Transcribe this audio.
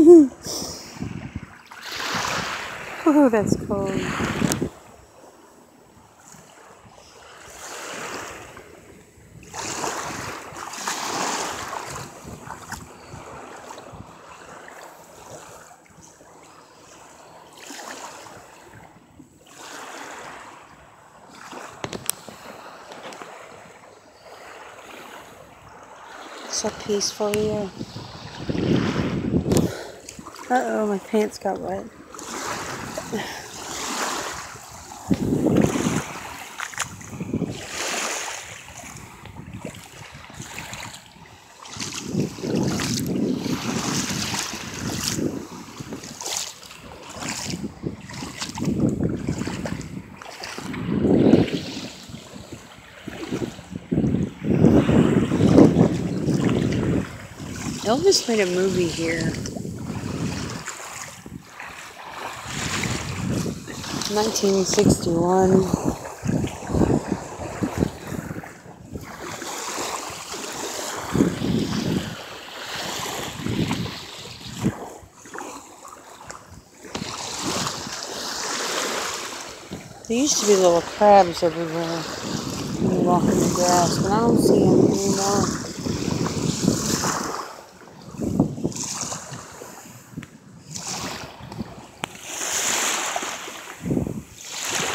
oh, that's cold. so peaceful here. Uh oh, my pants got wet. Elvis made a movie here. 1961. There used to be little crabs everywhere when you walk in the grass, but I don't see them anymore.